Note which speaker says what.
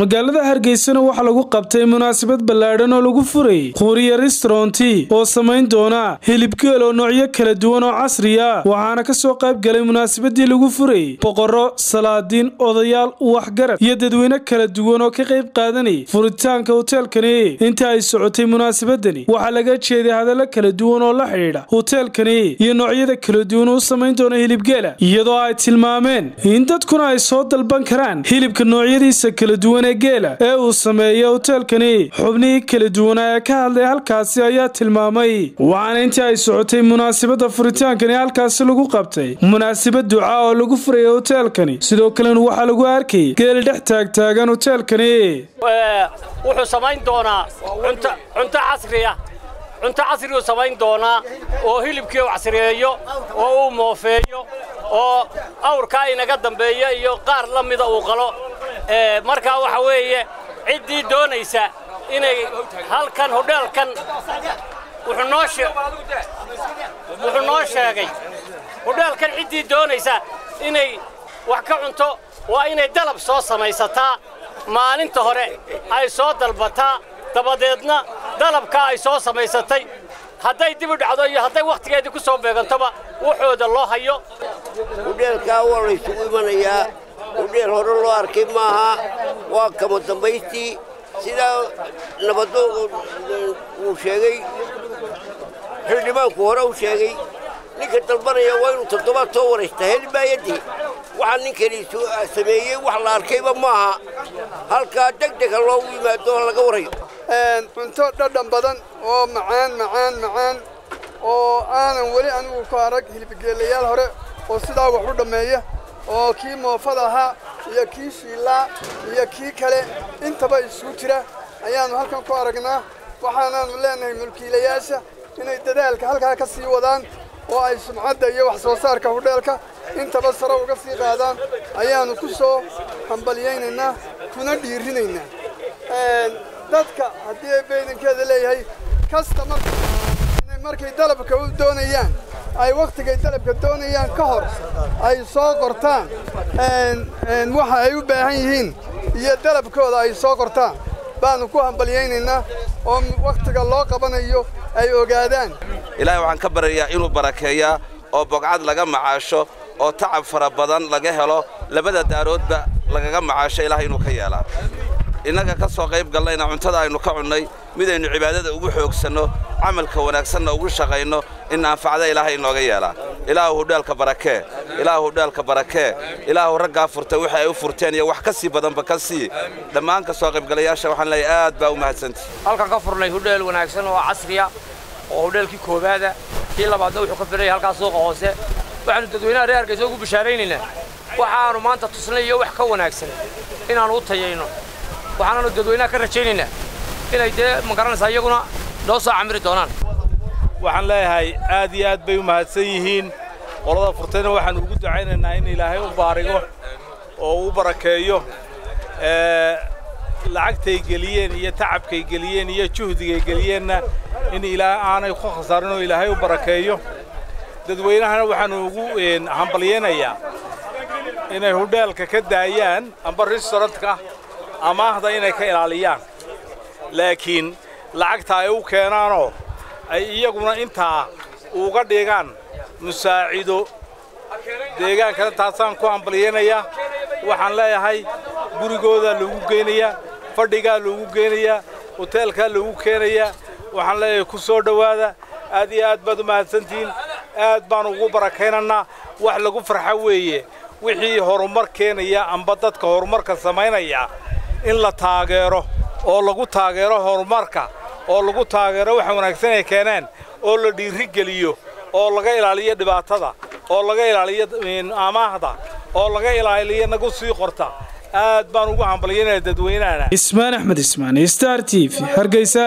Speaker 1: magaalada hargeysana waxaa lagu qabtay munaasabad ballaadhan oo lagu furay quuriya restauranti oo samayn doona hilibgeel oo noocyo kala duwan oo casriya waxaana ka soo qayb galay munaasabadii lagu furay boqorro salaadiin odayaal waxgarad iyo dadweyne kala duwan oo ka qayb qaadanay furitaanka hoteelkani. Inta ay socotay munaasabadani waxaa laga jeeday hadallo kala duwan oo la xidhiidha hoteelkani iyo noocyada kala duwan uu samayn doona hilibgeela iyadoo ay tilmaameen in dadkuna ay soo dalban karaan hilibka noocyadiisa kala duwan geela ee uu sameeyo hoteelkani xubnihii kala duwanaa ee ka hadlay halkaasi ayaa tilmaamay. Waxaana intii ay socotay munaasabadda furitaankani halkaasi lagu qabtay. Munaasabad ducaa oo lagu furaya hoteelkani sidoo kalena waxaa lagu arkay geel dhex taagtaagan hoteelkani
Speaker 2: wuxuu samayn doonaa cunto casriya. Cunto casriyuu samayn doonaa oo hilibkii u casriyeeyo oo uu moofeeyo oo awrkaa inaga dambeeya iyo qaar la mida uu qalo markaa waxa weeye ciddii doonaysa inay halkan hodheelkan wuxuu noo sheegay. Hodheelkan ciddii doonaysa inay wax ka cunto waa inay dalab soo samaysataa. Maalinta hore ay soo dalbataa dabadeedna dalabkaa ay soo samaysatay. Hadday dib u dhacdo iyo hadday wakhtigeedii ku soo beegantoba waxooda loo hayo
Speaker 3: maaha waa kama dambaystii sidaa nabaddo uu sheegay xildhibaanku hore u sheegay ninka dalbanaya waa inuu toddobaad soo waraystaa helmaayadii waxaa ninkani sameeyey wax la arkayba maaha halkaa deg dega loogu yimaado laga warayo
Speaker 4: cunto dhadhan badan oo macaan macaan macaan oo aanan weli anigu ku arag hilibgeelayaal hore oo sidaa wax u dhammeeya oo kii moofada ahaa iyo kii shiillaa iyo kii kale. Intaba isugu jira ayaannu halkan ku aragnaa. Waxaanaannu leenahay mulkiilayaasha inay dadaalka halkaa ka sii wadaan oo ay sumcadda iyo wax soo saarka hudheelka intaba sare uga sii qaadaan. Ayaannu ku soo hambalyaynaynaa kuna dhiirinaynaa. Dadka haddii ay baydankeeda leeyahay kasta markay dalabka u doonayaan ay wakhtigay dalabka doonayaan ka hor ay soo qortaan. Waxa ay u baahan yihiin iyo dalabkooda ay soo qortaan. Baannu ku hambalyaynaynaa oo wakhtiga loo qabanayo ay ogaadaan.
Speaker 5: Ilaahay waxaan ka baryayaa inuu barakeeyaa oo bogcad laga macaasho oo tacab fara badan laga helo labada daaroodba lagaga macaasho ilahay inuu ka yeelaa. Innaga ka soo qayb galnayna cuntada aynu ka cunnay midaynu cibaadada ugu xoogsanno camalka wanaagsanna ugu shaqayno in anfacda ilaahay inooga yeelaa ilaahu hudheelka barakee ilaahu hudheelka barakee ilaahu raggaa furtay waxa ay u furteen iyo wax ka sii badanba ka sii. Dhammaan ka soo qaybgalayaasha waxaan leeyahay aad baa u mahadsantihi
Speaker 6: halkan ka furnay hudheel wanaagsan oo casriya oo hudheelkii koowaada kii labaadna wuxuu ka firaya halkaas suuqa hoose. Waxaannu dadweynaha reer hargeysa ugu bishaaraynaynaa waxaannu maanta tusnay iyo wax ka wanaagsan inaannu u tayayno. Waxaanaannu dadweynaha ka rajaynaynaa. Inay dee ma garanaysaa iyaguna noo soo camiri doonaan.
Speaker 7: Waxaan leeyahay aad iyo aad bay u mahadsan yihiin. Qolada furtayna waxaannu ugu ducaynaynaa in ilaahay u baarigo oo u barakeeyo lacagtay geliyeen iyo tacabkay geliyeen iyo juhdigay geliyeenna in ilaa aanay ku khasaarin oo ilaahay u barakeeyo. Dadweynahana waxaannu ugu hambalyaynayaa inay hudheelka ka daayaan amba restaurantka amaahda inay ka ilaaliyaan. Laakiin lacagta ay u keenaanoo ay iyaguna intaa uga dhigaan musaacido deegaankana taasaan ku hambalyaynayaa waxaan leeyahay gurigoodaa loogu geynayaa fadhigaa loogu geynayaa hoteelkaa loogu keenayaa. Waxaan leeyahay ku soo dhowaada aad iyo aad baad u mahadsantihiin aad baan ugu barakaynannaa wax lagu farxa weeye wixii horumar keenaya amba dadka horumarka samaynaya in la taageero oo lagu taageero horumarka oo lagu taageero waxa wanaagsan ay keeneen oo la dhiirigeliyo oo laga ilaaliyo dhibaatada oo laga ilaaliyo amaahda oo laga ilaaliyo nagu sii qorta. Aad baan ugu hambalyaynaya dadweynahana
Speaker 1: ismaan axmed ismaan star t hargeysa